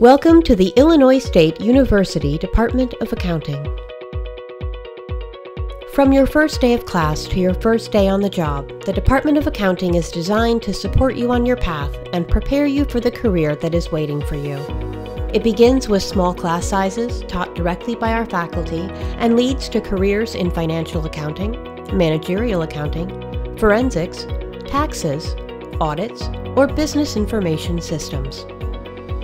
Welcome to the Illinois State University Department of Accounting. From your first day of class to your first day on the job, the Department of Accounting is designed to support you on your path and prepare you for the career that is waiting for you. It begins with small class sizes taught directly by our faculty and leads to careers in financial accounting, managerial accounting, forensics, taxes, audits, or business information systems.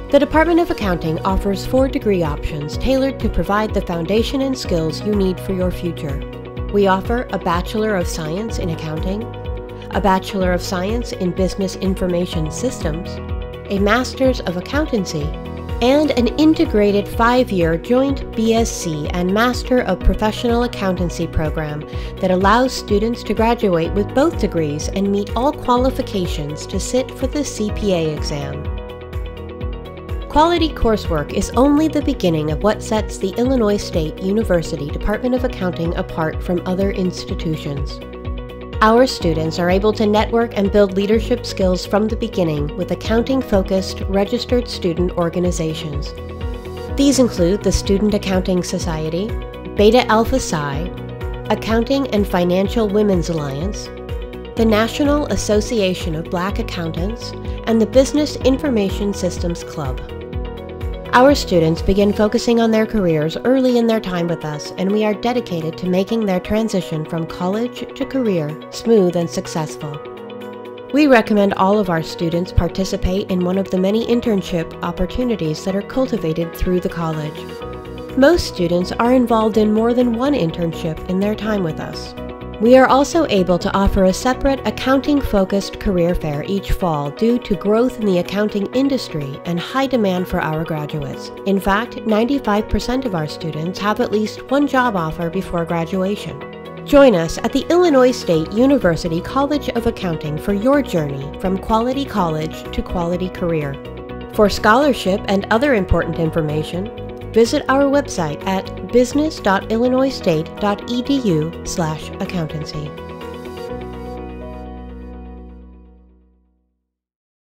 The Department of Accounting offers four degree options tailored to provide the foundation and skills you need for your future. We offer a Bachelor of Science in Accounting, a Bachelor of Science in Business Information Systems, a Master's of Accountancy, and an integrated five year joint BSc and Master of Professional Accountancy program that allows students to graduate with both degrees and meet all qualifications to sit for the CPA exam. Quality coursework is only the beginning of what sets the Illinois State University Department of Accounting apart from other institutions. Our students are able to network and build leadership skills from the beginning with accounting focused registered student organizations. These include the Student Accounting Society, Beta Alpha Psi, Accounting and Financial Women's Alliance, the National Association of Black Accountants, and the Business Information Systems Club. Our students begin focusing on their careers early in their time with us, and we are dedicated to making their transition from college to career smooth and successful. We recommend all of our students participate in one of the many internship opportunities that are cultivated through the college. Most students are involved in more than one internship in their time with us. We are also able to offer a separate accounting focused career fair each fall due to growth in the accounting industry and high demand for our graduates. In fact, 95% of our students have at least one job offer before graduation. Join us at the Illinois State University College of Accounting for your journey from quality college to quality career. For scholarship and other important information, visit our website at business.illinoisstate.edu/accountancy.